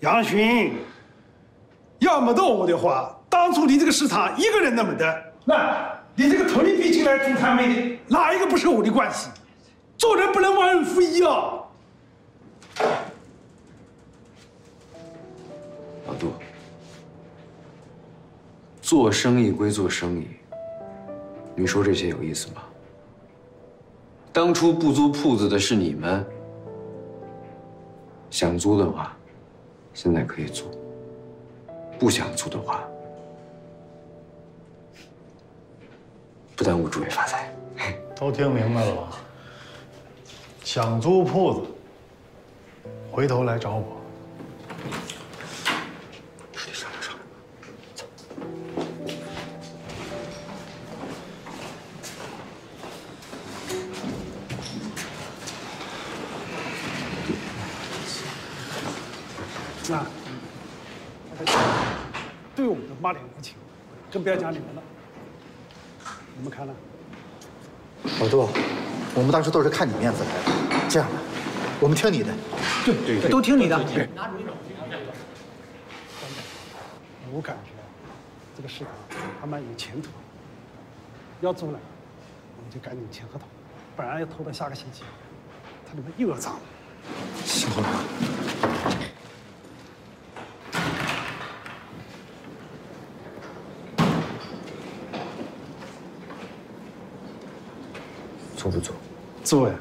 杨巡，要没到我的话，当初你这个市场一个人都没得。那你这个头里比进来做传媒的，哪一个不是我的关系？做人不能忘恩负义啊！老杜，做生意归做生意，你说这些有意思吗？当初不租铺子的是你们，想租的话，现在可以租；不想租的话，不耽误诸位发财。都听明白了吧？想租铺子，回头来找我。不要讲你们了。你们看呢？老杜，我们当时都是看你面子来的。这样吧，我们听你的。对对对，都听你的。我感觉这个市场还蛮有前途，要租呢，我们就赶紧签合同，不然要拖到下个星期，他里面又要涨了。辛苦了。做不做？做呀。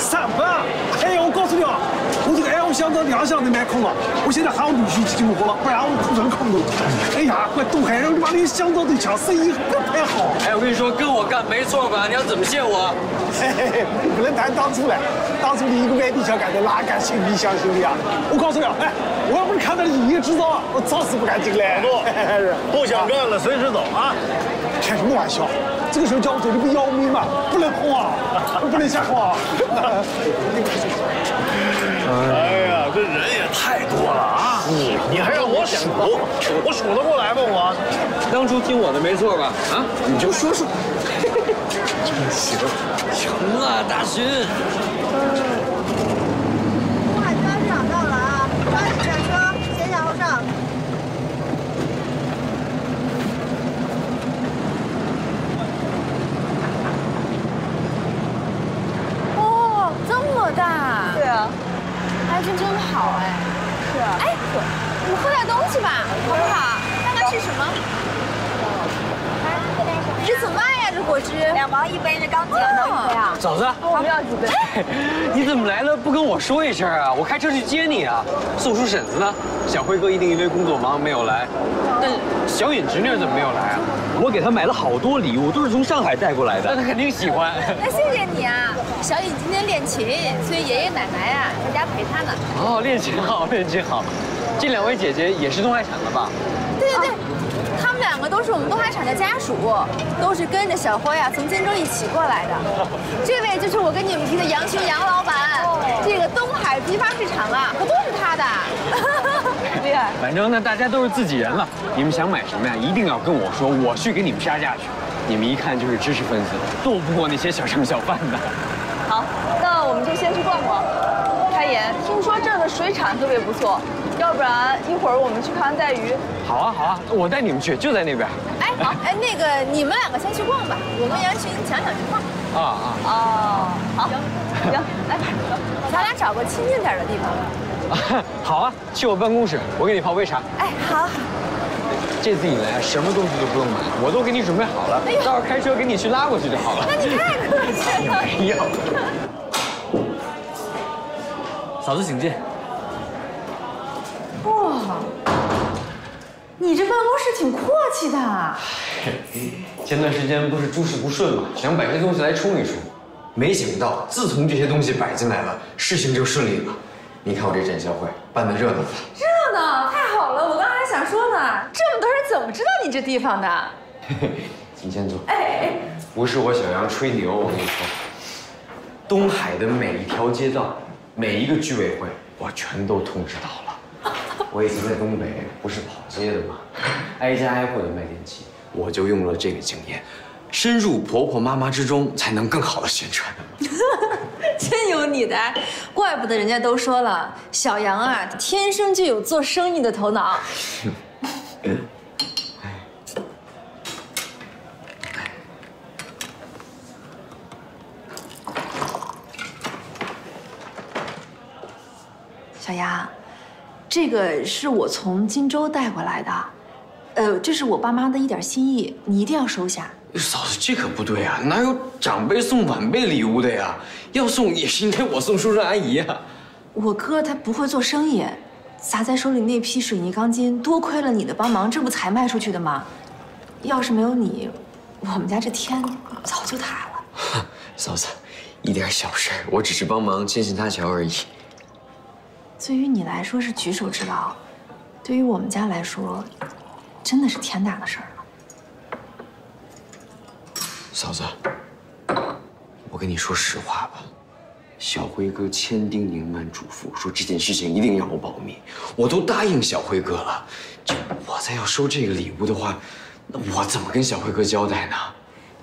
三百。哎呀，我告诉你啊，我这个 L 箱到两箱都卖空了，我现在喊我女婿去进货了，不然我库存空了。哎呀，怪东海人，你把那箱子都抢，生意不太好。哎，我跟你说，跟我干没错吧？你要怎么谢我？嘿嘿嘿，不能谈当初了，当初你一个外地小改的，哪敢信你相兄弟啊？我告诉你，啊，哎，我要不是看到你营业执照，我早死不敢进来。不，不想干了，随时走啊！开什么玩笑？这个时候叫我走，你不要命吗？不能碰啊，不能瞎晃啊！哎呀，这人也太多了啊！你你还让我数，我数得过来吗？我当初听我的没错吧？啊，你就说说。行，行啊，大勋。东海交市场到了啊！抓紧上车，先下后上。哦，这么大，对啊，还真真好哎。是啊。哎，我们喝点东西吧，好不好？看看是什么？这怎么卖呀？这果汁？两毛一杯，这刚挤完头一杯啊。嫂子，我们要几杯？你怎么来了不跟我说一声啊？我开车去接你啊。宋叔婶子呢？小辉哥一定因为工作忙没有来。但小尹侄女怎么没有来啊？我给她买了好多礼物，都是从上海带过来的。那她肯定喜欢。那谢谢你啊，小颖今天练琴，所以爷爷奶奶啊在家陪她呢。哦，练琴好，练琴好。这两位姐姐也是东海产的吧？对对对，他们两个都是我们东海厂的家属，都是跟着小辉啊从荆州一起过来的。这位就是我跟你们提的杨群杨老板，这个东海批发市场啊可都是他的。厉害。反正呢，大家都是自己人了。你们想买什么呀？一定要跟我说，我去给你们杀价去。你们一看就是知识分子，斗不过那些小商小贩的。好，那我们就先去逛逛。开颜，听说这儿的水产特别不错，要不然一会儿我们去看带鱼。好啊，好啊，我带你们去，就在那边。哎，好，哎，那个你们两个先去逛吧，我跟杨群抢抢情况。啊啊，哦，好，行行，来，走。咱俩找个亲近点的地方。好啊，去我办公室，我给你泡杯茶。哎，好。这次你来，什么东西都不用买，我都给你准备好了，到时候开车给你去拉过去就好了。那你太客气了。没 有。嫂子，请进。你这办公室挺阔气的。前段时间不是诸事不顺嘛，想摆些东西来冲一冲，没想到自从这些东西摆进来了，事情就顺利了。你看我这展销会办的热闹吧？热闹，太好了！我刚才还想说呢，这么多人怎么知道你这地方的？嘿嘿，请先坐。哎哎，不是我小杨吹牛，我跟你说，东海的每一条街道，每一个居委会，我全都通知到了。我以前在东北不是跑街的吗？挨家挨户的卖电器，我就用了这个经验，深入婆婆妈妈之中，才能更好的宣传。真有你的，怪不得人家都说了，小杨啊，天生就有做生意的头脑。小杨，这个是我从荆州带过来的，呃，这是我爸妈的一点心意，你一定要收下。嫂子，这可不对啊！哪有长辈送晚辈礼物的呀？要送也是应该我送叔叔阿姨啊。我哥他不会做生意，砸在手里那批水泥钢筋，多亏了你的帮忙，这不才卖出去的吗？要是没有你，我们家这天早就塌了。嫂子，一点小事，我只是帮忙牵线搭桥而已。对于你来说是举手之劳，对于我们家来说，真的是天大的事儿了。嫂子，我跟你说实话吧，小辉哥千叮咛万嘱咐，说这件事情一定要我保密，我都答应小辉哥了。这我再要收这个礼物的话，那我怎么跟小辉哥交代呢？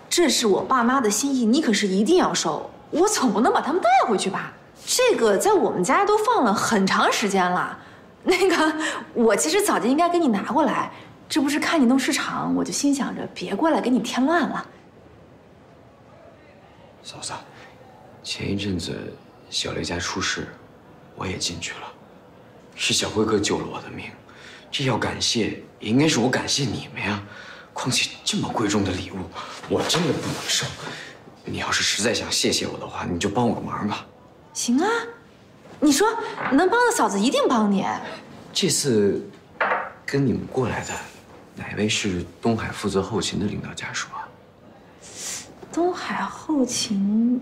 这是我爸妈的心意，你可是一定要收。我总不能把他们带回去吧？这个在我们家都放了很长时间了。那个，我其实早就应该给你拿过来，这不是看你弄市场，我就心想着别过来给你添乱了。嫂子，前一阵子小雷家出事，我也进去了，是小辉哥救了我的命，这要感谢也应该是我感谢你们呀。况且这么贵重的礼物，我真的不能收。你要是实在想谢谢我的话，你就帮我个忙吧。行啊，你说能帮的嫂子一定帮你。这次跟你们过来的哪位是东海负责后勤的领导家属啊？东海后勤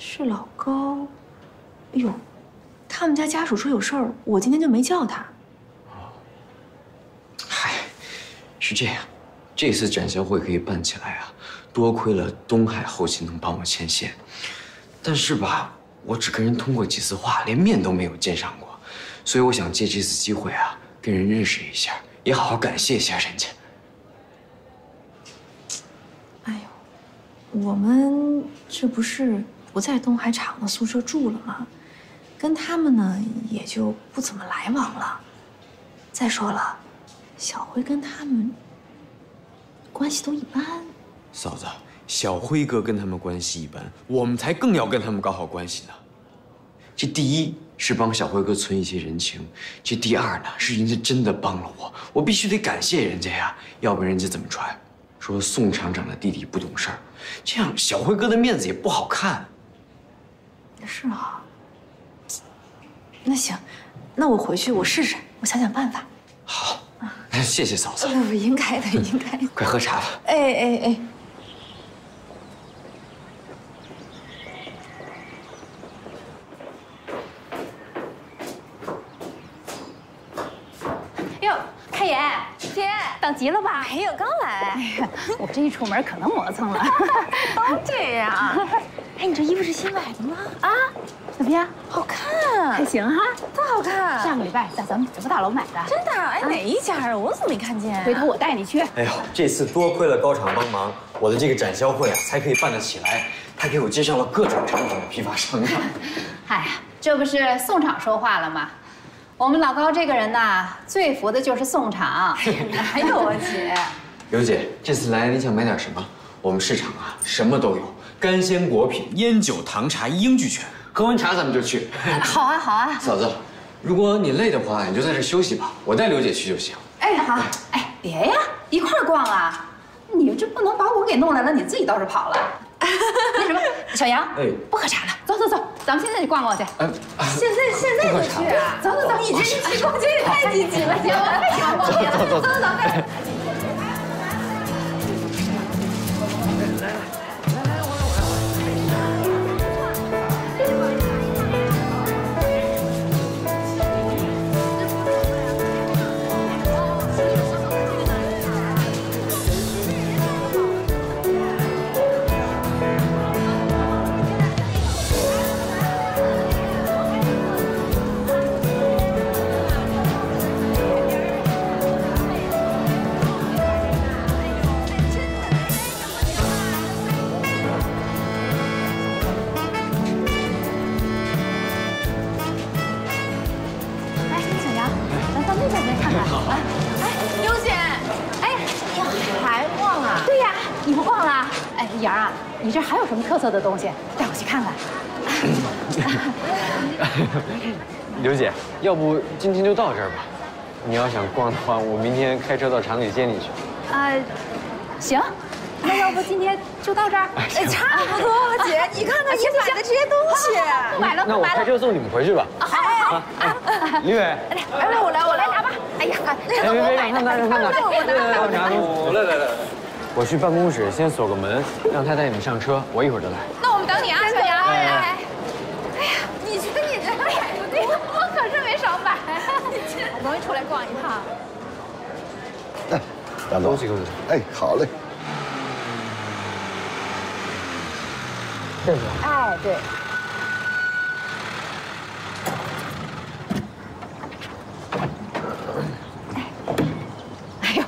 是老高。哎呦，他们家家属说有事儿，我今天就没叫他。嗨，是这样，这次展销会可以办起来啊，多亏了东海后勤能帮我牵线。但是吧，我只跟人通过几次话，连面都没有见上过，所以我想借这次机会啊，跟人认识一下，也好好感谢一下人家。哎呦，我们这不是不在东海厂的宿舍住了吗？跟他们呢也就不怎么来往了。再说了，小辉跟他们关系都一般。嫂子，小辉哥跟他们关系一般，我们才更要跟他们搞好关系呢。这第一是帮小辉哥存一些人情，这第二呢是人家真的帮了我，我必须得感谢人家呀，要不然人家怎么传？说宋厂长的弟弟不懂事儿，这样小辉哥的面子也不好看。是吗。那行，那我回去我试试，我想想办法。好，谢谢嫂子。不应该的，应该的。快喝茶吧。哎哎哎。哟，开颜，姐，等急了吧？哎呦，刚来。哎呀，我这一出门可能磨蹭了。都这样。哎，你这衣服是新买的吗？啊。怎么样？好看，还行哈，特好看。上个礼拜在咱们直播大楼买的。真的？哎，哪一家啊？我怎么没看见？回头我带你去。哎呦，这次多亏了高厂帮忙，我的这个展销会啊才可以办得起来。他给我介绍了各种产品的批发商啊。哎呀，这不是宋厂说话了吗？我们老高这个人呐，最服的就是宋厂。哪有啊，姐？刘姐，这次来你想买点什么？我们市场啊什么都有，干鲜果品、烟酒、糖茶一应俱全。喝完茶咱们就去。好啊，好啊。嫂子，如果你累的话，你就在这休息吧，我带刘姐去就行。哎，好。哎，别呀，一块逛啊！你这不能把我给弄来了，你自己倒是跑了。那 什么，小杨，哎，不喝茶了，走走走，咱们现在就逛逛去。现在现在就去啊？走走走，你这一起逛街也太积极了，姐，我太喜欢逛街了。走走走，走。色的东西？带我去看看。刘姐，要不今天就到这儿吧？你要想逛的话，我明天开车到厂里接你去。啊，行。那要不今天就到这儿？哎，差不多了，姐，你看看你买的这些东西。不买了，不买了。那我开车送你们回去吧。好，好，好。李伟，来，来，我来，我来拿吧。哎呀，别别别，让他拿，让他拿。我拿，我拿。我来来来。我去办公室先锁个门，让他带你们上车。我一会儿就来。那我们等你啊，小杨。哎呀，你去跟你这买不对，我可是没少买。好不容易出来逛一趟。哎，杨总，哎，好嘞。这个。哎，对。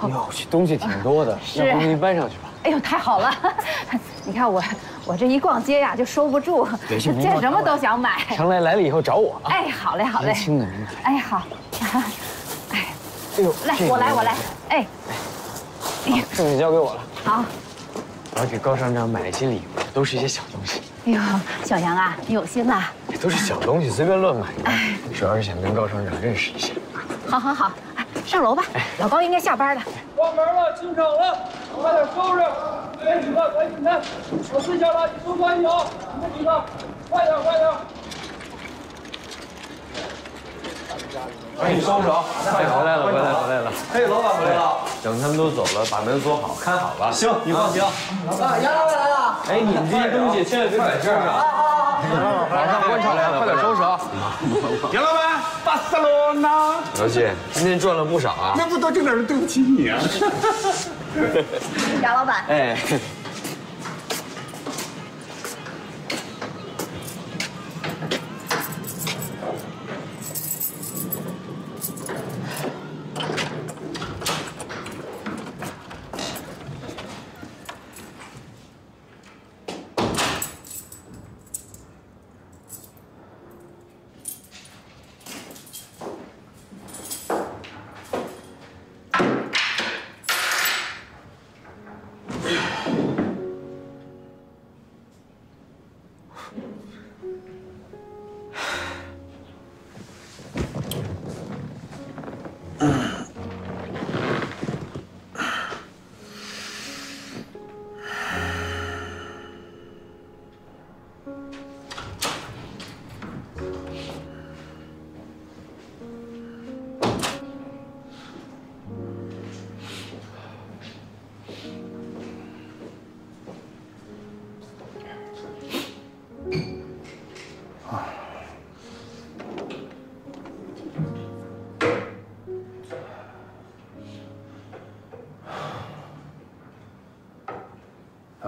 哟，这东西挺多的，要不您搬上去吧？哎呦，太好了！你看我，我这一逛街呀，就收不住，见什么都想买。常来来了以后找我啊！哎，好嘞，好嘞。的人。哎，好。哎，哎呦，来，我来，我来。哎，哎呀，剩下交给我了。好。我要给高厂长买一些礼物，都是一些小东西。哎呦，小杨啊，你有心呐！这都是小东西，随便乱买的。主要是想跟高厂长认识一下。好，好，好。上楼吧，老高应该下班了。关门了，进场了，快点收拾。哎，几个，赶紧的，我睡下了，你多关一脚。你们几个，快点，快点。赶紧收拾啊！快回来了，回来了，回来了。哎，老板回来了。等他们都走了，把门锁好，看好了。行，你放心。老板，杨老板来了。哎，你们这些东西千万别摆这儿啊！马上观察来了，快点收拾啊！杨老板，老姐，今天赚了不少啊！那不都挣点人对不起你啊？杨老板，哎，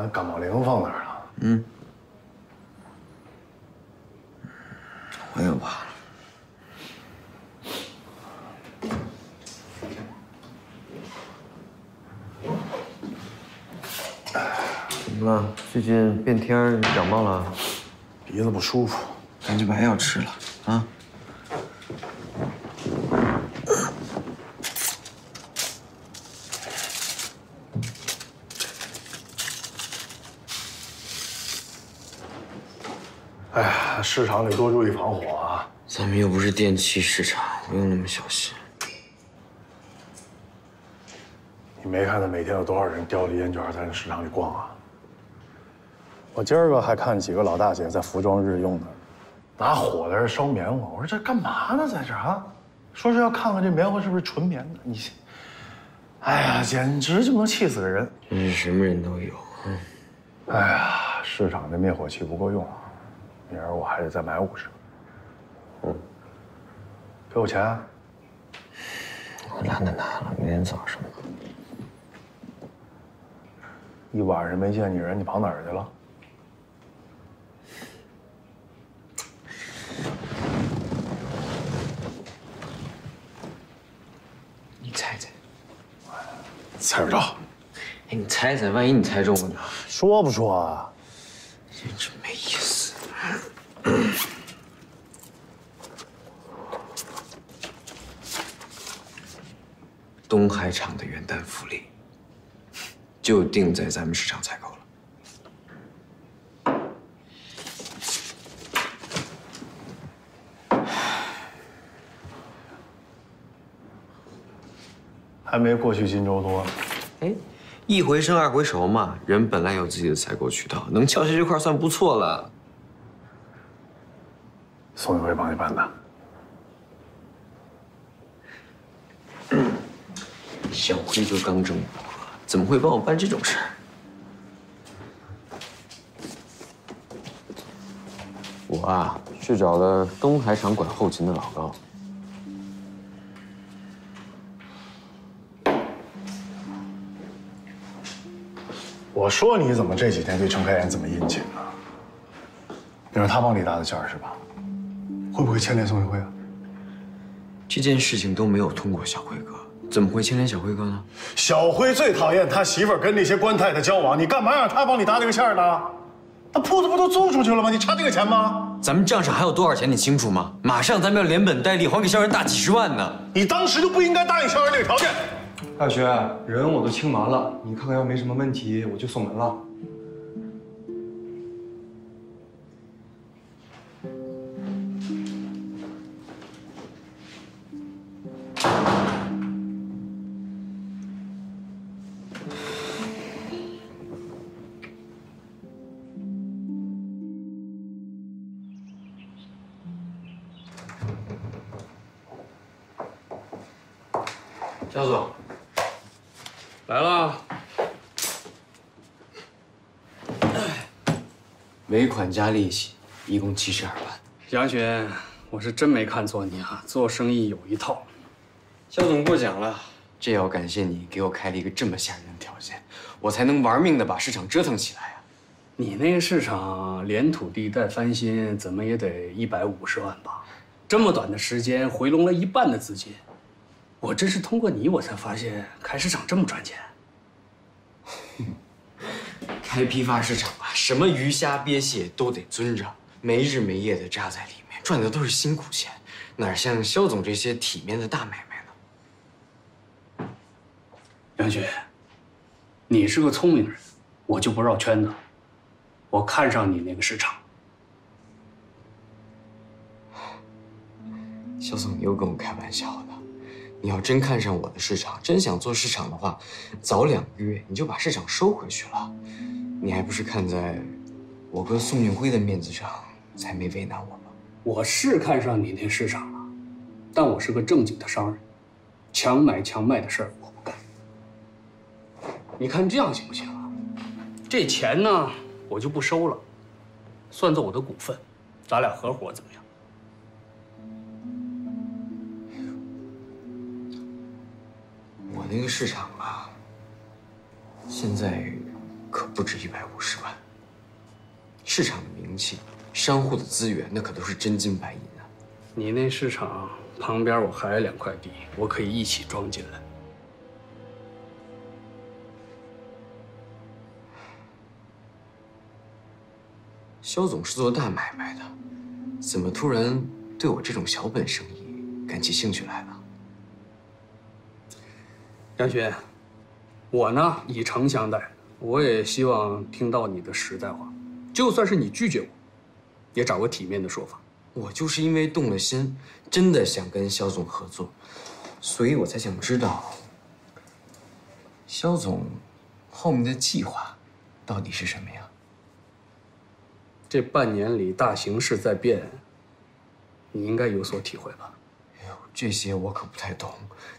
咱感冒灵放哪儿了？嗯，我也忘了。怎么了？最近变天，感冒了？鼻子不舒服。赶紧把药吃了啊！市场里多注意防火啊！咱们又不是电器市场，不用那么小心。你没看到每天有多少人叼着烟卷在那市场里逛啊？我今儿个还看几个老大姐在服装日用的，拿火在这烧棉花。我说这干嘛呢，在这啊？说是要看看这棉花是不是纯棉的。你，哎呀，简直就能气死个人！真是什么人都有。嗯，哎呀，市场这灭火器不够用，明儿我还得再买五十个。嗯，给我钱啊！我懒得拿了，明天早上。一晚上没见你人，你跑哪儿去了？你猜猜，猜不着。哎，你猜猜，万一你猜中了呢？说不说啊？真真没意思。东海厂的元旦福利，就定在咱们市场采购了。还没过去荆州多呢。哎，一回生二回熟嘛，人本来有自己的采购渠道，能撬下这块算不错了。宋运辉帮你办的。小辉哥刚正不阿，怎么会帮我办这种事儿？我啊，去找了东海厂管后勤的老高。我说你怎么这几天对程开颜这么殷勤呢？那是他帮你搭的线儿是吧？会不会牵连宋运辉啊？这件事情都没有通过小辉哥，怎么会牵连小辉哥呢？小辉最讨厌他媳妇儿跟那些官太太交往，你干嘛让他帮你搭这个线儿呢？那铺子不都租出去了吗？你差这个钱吗？咱们账上还有多少钱，你清楚吗？马上咱们要连本带利还给肖然大几十万呢。你当时就不应该答应肖然这个条件。大学人我都清完了，你看看要没什么问题，我就送门了。加利息，一共七十二万。杨雪，我是真没看错你啊，做生意有一套。肖总过奖了，这要感谢你给我开了一个这么吓人的条件，我才能玩命的把市场折腾起来啊。你那个市场连土地带翻新，怎么也得一百五十万吧？这么短的时间回笼了一半的资金，我真是通过你我才发现开市场这么赚钱。开批发市场啊，什么鱼虾鳖蟹都得遵着，没日没夜的扎在里面，赚的都是辛苦钱，哪像肖总这些体面的大买卖呢？杨雪，你是个聪明人，我就不绕圈子。我看上你那个市场。肖总，你又跟我开玩笑呢？你要真看上我的市场，真想做市场的话，早两个月你就把市场收回去了。你还不是看在我哥宋运辉的面子上，才没为难我吗？我是看上你那市场了，但我是个正经的商人，强买强卖的事儿我不干。你看这样行不行啊？这钱呢，我就不收了，算作我的股份，咱俩合伙怎么样？我那个市场啊，现在。可不止一百五十万。市场的名气，商户的资源，那可都是真金白银啊。你那市场旁边我还有两块地，我可以一起装进来。肖总是做大买卖的，怎么突然对我这种小本生意感起兴趣来了？杨雪，我呢以诚相待。我也希望听到你的实在话，就算是你拒绝我，也找个体面的说法。我就是因为动了心，真的想跟肖总合作，所以我才想知道，肖总后面的计划到底是什么呀？这半年里大形势在变，你应该有所体会吧？哎呦，这些我可不太懂，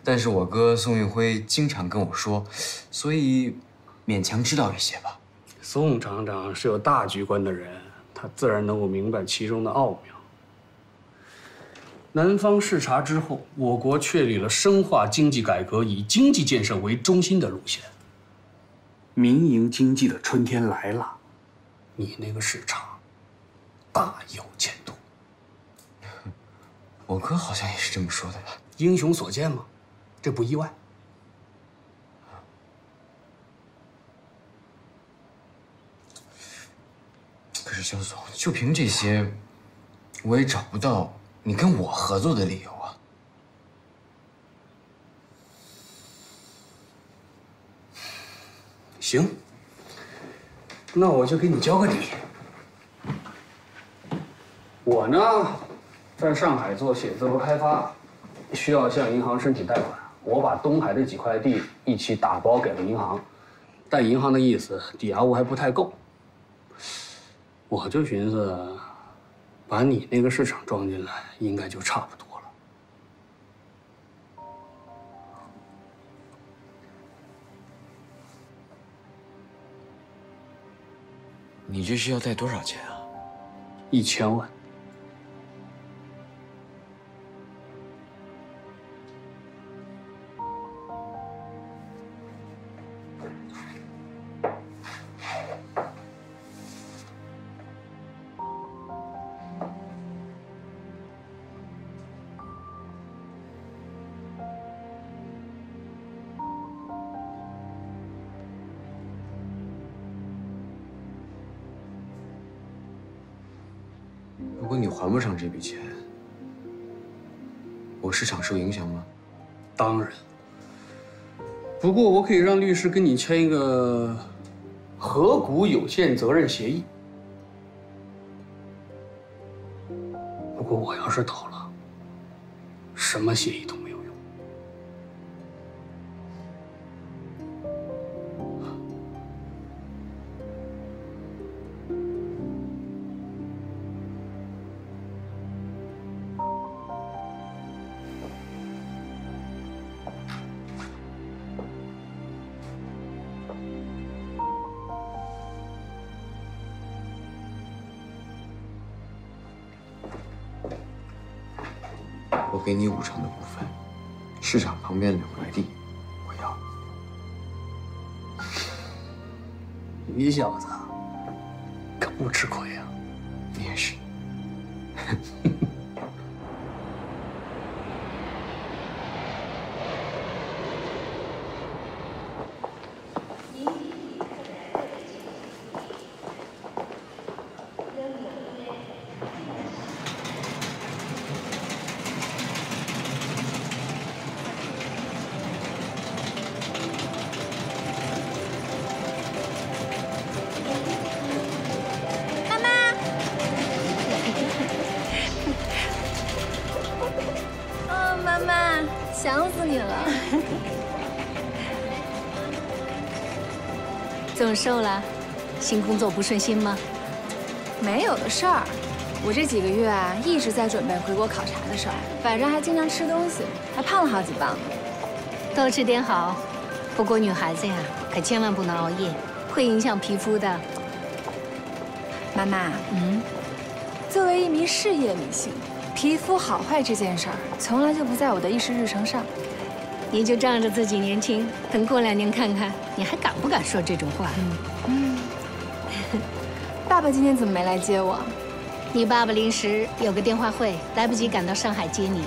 但是我哥宋运辉经常跟我说，所以。勉强知道一些吧。宋厂长是有大局观的人，他自然能够明白其中的奥妙。南方视察之后，我国确立了深化经济改革、以经济建设为中心的路线。民营经济的春天来了，你那个市场大有前途。我哥好像也是这么说的吧？英雄所见嘛，这不意外。肖总，就凭这些，我也找不到你跟我合作的理由啊。行，那我就给你交个底。我呢，在上海做写字楼开发，需要向银行申请贷款。我把东海的几块地一起打包给了银行，但银行的意思，抵押物还不太够。我就寻思，把你那个市场装进来，应该就差不多了。你这是要贷多少钱啊？一千万。还不上这笔钱，我市场受影响吗？当然。不过我可以让律师跟你签一个合股有限责任协议。不过我要是倒了，什么协议都。成的怎么瘦了？新工作不顺心吗？没有的事儿。我这几个月啊，一直在准备回国考察的事儿，晚上还经常吃东西，还胖了。好几磅。多吃点好。不过女孩子呀，可千万不能熬夜，会影响皮肤的。妈妈，嗯，作为一名事业女性，皮肤好坏这件事儿，从来就不在我的议事日程上。你就仗着自己年轻，等过两年看看，你还敢不敢说这种话？嗯。爸爸今天怎么没来接我？你爸爸临时有个电话会，来不及赶到上海接你。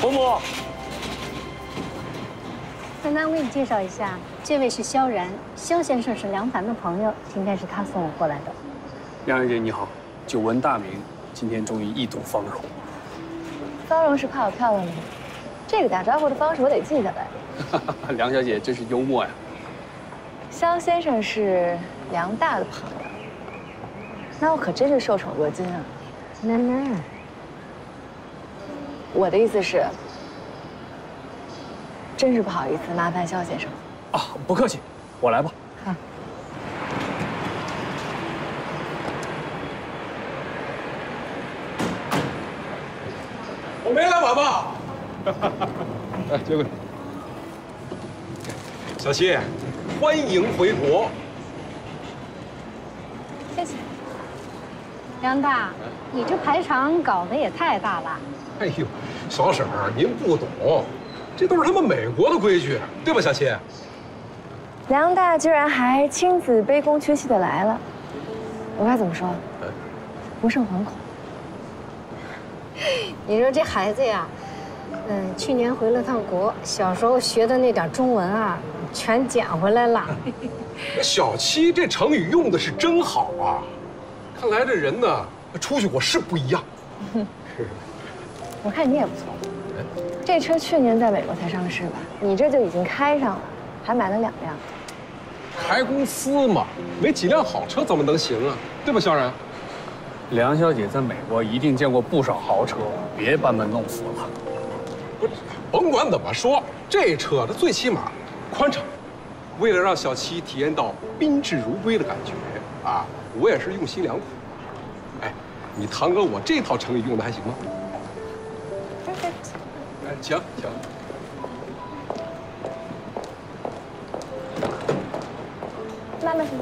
伯母，简单为你介绍一下，这位是萧然，萧先生是梁凡的朋友，今天是他送我过来的。梁小姐你好，久闻大名，今天终于一睹芳容。芳容是怕我漂亮吗？这个打招呼的方式我得记下来。梁小姐真是幽默呀。肖先生是梁大的朋友，那我可真是受宠若惊啊。奶奶，我的意思是，真是不好意思，麻烦肖先生。啊，不客气，我来吧。我没来晚吧？哎，交给你。小七，欢迎回国。谢谢。梁大，你这排场搞得也太大了。哎呦，小婶儿，您不懂，这都是他们美国的规矩，对吧，小七？梁大居然还亲自卑躬屈膝的来了，我该怎么说？不胜惶恐。你说这孩子呀，嗯，去年回了趟国，小时候学的那点中文啊，全捡回来了。小七这成语用的是真好啊！看来这人呢，出去我是不一样。我看你也不错，这车去年在美国才上市吧？你这就已经开上了，还买了两辆。开公司嘛，没几辆好车怎么能行啊？对吧，萧然？梁小姐在美国一定见过不少豪车，别班门弄斧了。不是，甭管怎么说，这车它最起码宽敞。为了让小七体验到宾至如归的感觉啊，我也是用心良苦。哎，你堂哥我这套成语用的还行吗？哎，行行。慢慢行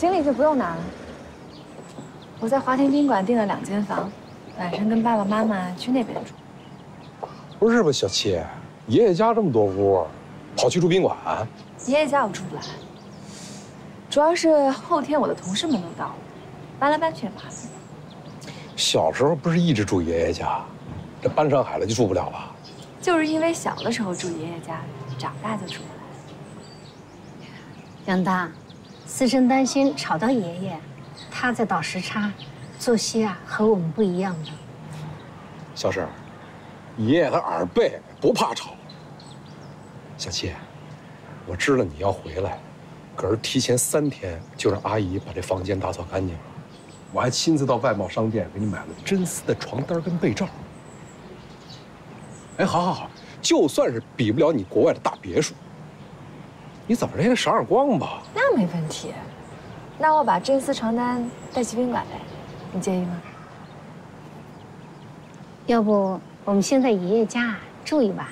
行李就不用拿了。我在华庭宾馆订了两间房，晚上跟爸爸妈妈去那边住。不是吧，小七，爷爷家这么多屋，跑去住宾馆？爷爷家我住不来，主要是后天我的同事们都到了，搬来搬去也麻烦。小时候不是一直住爷爷家，这搬上海了就住不了了。就是因为小的时候住爷爷家，长大就住不来。杨大，私生担心吵到爷爷，他在倒时差，作息啊和我们不一样的。小婶，爷爷他耳背，不怕吵。小七，我知道你要回来，可是提前三天就让阿姨把这房间打扫干净了。我还亲自到外贸商店给你买了真丝的床单跟被罩。哎，好好好，就算是比不了你国外的大别墅，你怎么着也得赏耳光吧？那没问题。那我把真丝床单带去宾馆呗，你介意吗？要不我们先在爷爷家住一晚，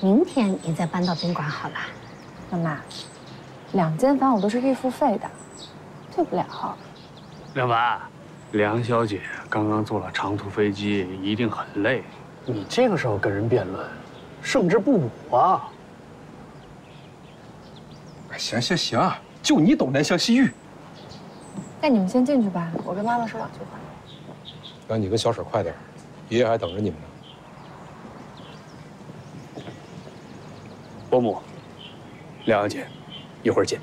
明天你再搬到宾馆好了。妈妈，两间房我都是预付费的，退不了。梁凡，梁小姐刚刚坐了长途飞机，一定很累。你这个时候跟人辩论，胜之不武啊！行行行，就你懂怜香惜玉。那你们先进去吧，我跟妈妈说两句话。那你跟小婶快点，爷爷还等着你们呢。伯母，梁小姐，一会儿见。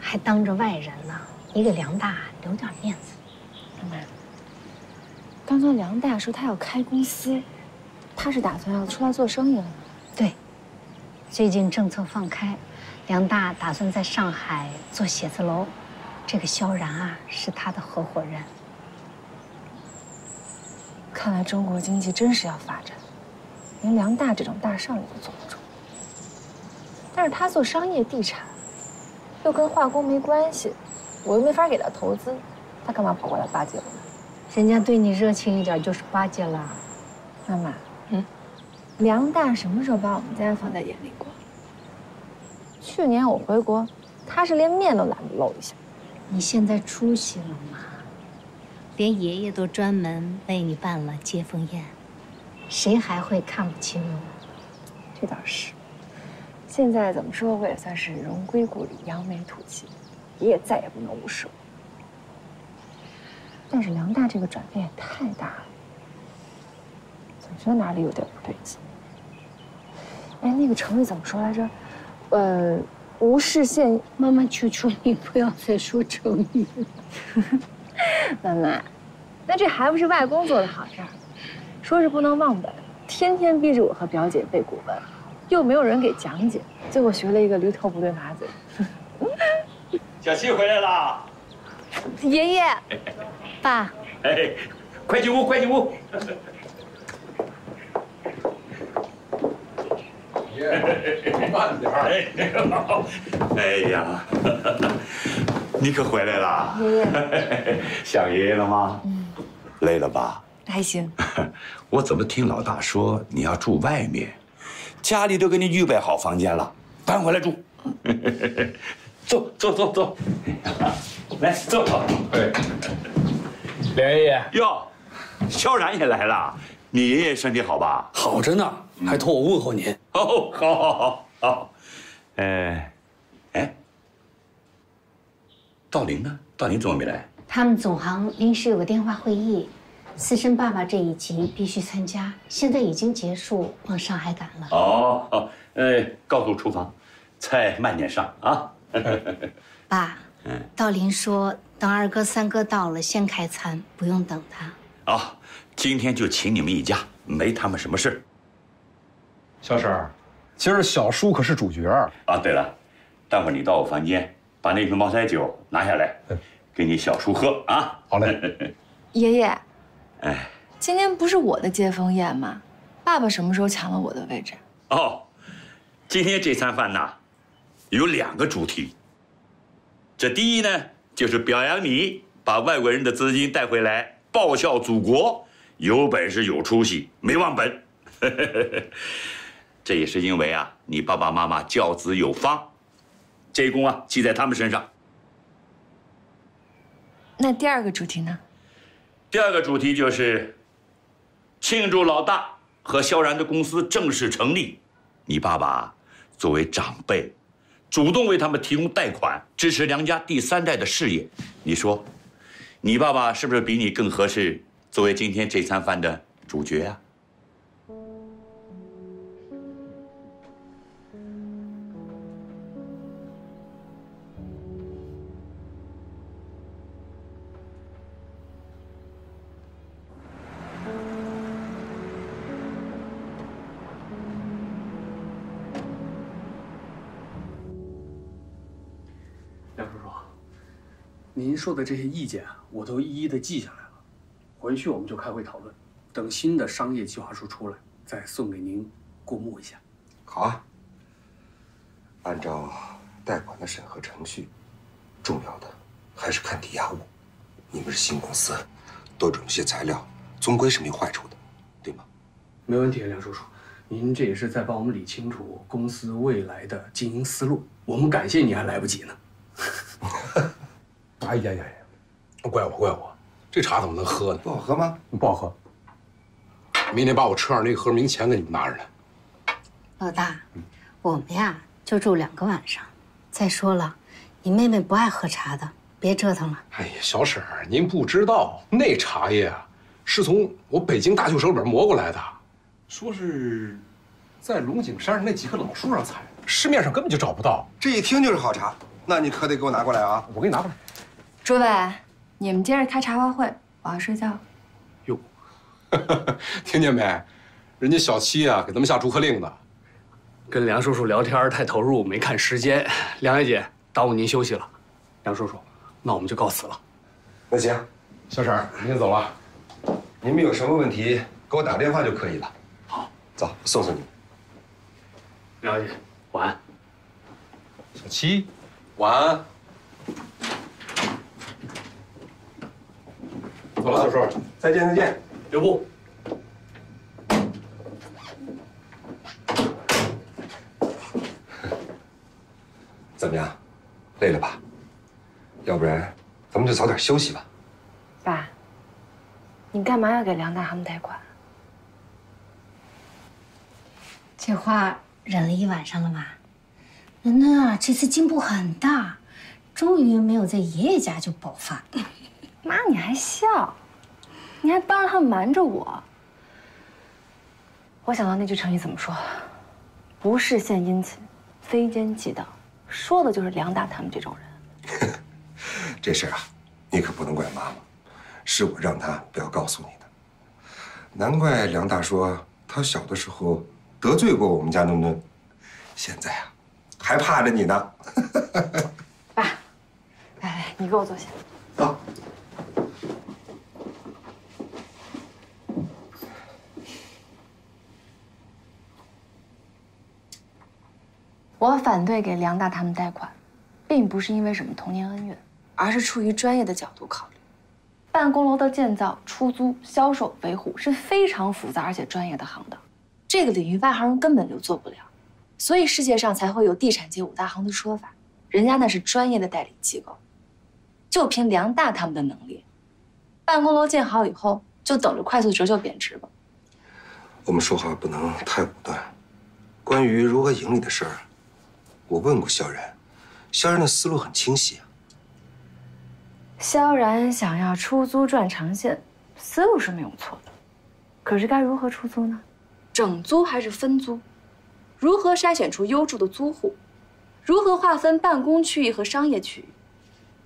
还当着外人呢，你给梁大留点面子。刚刚梁大说他要开公司，他是打算要出来做生意了吗？对，最近政策放开，梁大打算在上海做写字楼。这个萧然啊，是他的合伙人。看来中国经济真是要发展，连梁大这种大少爷都坐不住。但是他做商业地产。又跟化工没关系，我又没法给他投资，他干嘛跑过来巴结我呢？人家对你热情一点就是巴结了。妈妈，嗯，梁大什么时候把我们家放在眼里过？去年我回国，他是连面都懒得露一下。你现在出息了吗？连爷爷都专门为你办了接风宴，谁还会看不起我？这倒是。现在怎么说，我也算是荣归故里，扬眉吐气，爷爷再也不能无视我。但是梁大这个转变也太大了，总觉得哪里有点不对劲。哎，那个成语怎么说来着？呃，无事献……妈妈求求你不要再说成语。妈妈，那这还不是外公做的好事儿？说是不能忘本，天天逼着我和表姐背古文。又没有人给讲解，最后学了一个驴头不对马嘴。小七回来了，爷爷，爸，哎，快进屋，快进屋。慢点儿。哎呀，你可回来了。爷爷，想爷爷了吗？嗯。累了吧？还行。我怎么听老大说你要住外面？家里都给你预备好房间了，搬回来住。坐坐坐坐，来坐。哎，梁爷爷哟，萧然也来了。你爷爷身体好吧？好着呢，还托我问候您。哦，好，好，好，好。哎，哎，道林呢？道林怎么没来？他们总行临时有个电话会议。私生爸爸这一集必须参加，现在已经结束，往上海赶了。哦，呃，告诉厨房，菜慢点上啊。爸，道林说等二哥三哥到了先开餐，不用等他。啊，今天就请你们一家，没他们什么事小婶儿，今儿小叔可是主角啊。对了，待会儿你到我房间把那瓶茅台酒拿下来，给你小叔喝啊。好嘞，爷爷。哎，今天不是我的接风宴吗？爸爸什么时候抢了我的位置？哦，今天这餐饭呢，有两个主题。这第一呢，就是表扬你把外国人的资金带回来，报效祖国，有本事有出息，没忘本。这也是因为啊，你爸爸妈妈教子有方，这一功啊记在他们身上。那第二个主题呢？第二个主题就是庆祝老大和萧然的公司正式成立。你爸爸作为长辈，主动为他们提供贷款，支持梁家第三代的事业。你说，你爸爸是不是比你更合适作为今天这餐饭的主角啊？您说的这些意见啊，我都一一的记下来了，回去我们就开会讨论，等新的商业计划书出来，再送给您过目一下。好啊。按照贷款的审核程序，重要的还是看抵押物。你们是新公司，多准备些材料，总归是没有坏处的，对吗？没问题，梁叔叔，您这也是在帮我们理清楚公司未来的经营思路。我们感谢你还来不及呢。哎呀呀呀！怪我怪我，这茶怎么能喝呢？不好喝吗？不好喝。明天把我车上那个盒明钱给你们拿上来。老大，我们呀就住两个晚上。再说了，你妹妹不爱喝茶的，别折腾了。哎呀，小婶儿，您不知道，那茶叶啊，是从我北京大舅手里边磨过来的，说是在龙井山上那几棵老树上采的，市面上根本就找不到。这一听就是好茶，那你可得给我拿过来啊！我给你拿过来。诸位，你们接着开茶话会，我要睡觉。哟 听见没？人家小七啊，给咱们下逐客令的。跟梁叔叔聊天太投入，没看时间。梁小姐，耽误您休息了。梁叔叔，那我们就告辞了。那行，小婶儿，您先走了。你们有什么问题，给我打电话就可以了。好，走，我送送你。梁小姐，晚安。小七，晚安。走了，小叔，再见再见。留步。怎么样，累了吧？要不然咱们就早点休息吧。爸，你干嘛要给梁大他们贷款？这话忍了一晚上了吧？伦敦啊，这次进步很大，终于没有在爷爷家就爆发。妈，你还笑？你还帮着他们瞒着我。我想到那句成语怎么说？不是献殷勤，非奸即盗，说的就是梁大他们这种人。这事儿啊，你可不能怪妈妈，是我让她不要告诉你的。难怪梁大说他小的时候得罪过我们家墩墩，现在啊，还怕着你呢。爸，来来，你给我坐下。走。我反对给梁大他们贷款，并不是因为什么童年恩怨，而是出于专业的角度考虑。办公楼的建造、出租、销售、维护是非常复杂而且专业的行当，这个领域外行人根本就做不了，所以世界上才会有地产界五大行的说法，人家那是专业的代理机构。就凭梁大他们的能力，办公楼建好以后就等着快速折旧贬值吧。我们说话不能太武断。关于如何盈利的事儿，我问过萧然，萧然的思路很清晰啊。萧然想要出租赚长线，思路是没有错的，可是该如何出租呢？整租还是分租？如何筛选出优质的租户？如何划分办公区域和商业区域？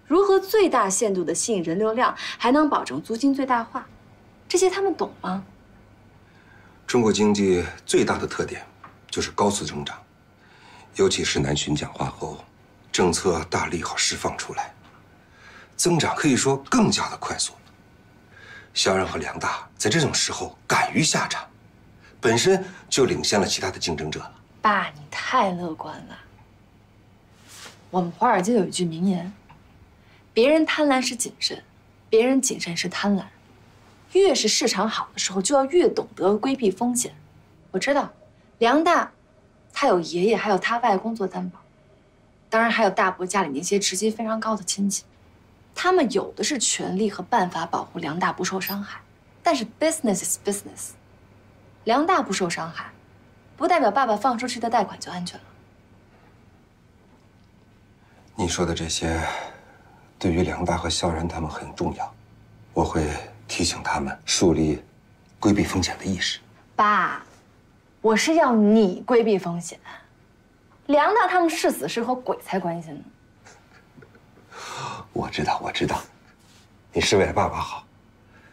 如何最大限度地吸引人流量，还能保证租金最大化？这些他们懂吗？中国经济最大的特点就是高速增长，尤其是南巡讲话后，政策大利好释放出来，增长可以说更加的快速。萧然和梁大在这种时候敢于下场，本身就领先了其他的竞争者了。爸，你太乐观了。我们华尔街有一句名言。别人贪婪是谨慎，别人谨慎是贪婪。越是市场好的时候，就要越懂得规避风险。我知道，梁大，他有爷爷，还有他外公做担保，当然还有大伯家里那些职级非常高的亲戚，他们有的是权利和办法保护梁大不受伤害。但是 business is business，梁大不受伤害，不代表爸爸放出去的贷款就安全了。你说的这些。对于梁大和萧然他们很重要，我会提醒他们树立规避风险的意识。爸，我是要你规避风险。梁大他们是死是活，鬼才关心呢。我知道，我知道，你是为了爸爸好，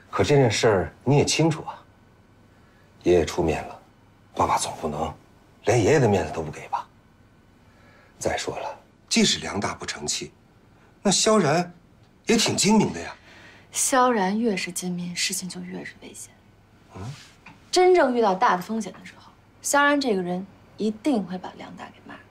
可这件事儿你也清楚啊。爷爷出面了，爸爸总不能连爷爷的面子都不给吧？再说了，即使梁大不成器，那萧然也挺精明的呀。萧然越是精明，事情就越是危险。嗯，真正遇到大的风险的时候。萧然这个人一定会把梁大给卖。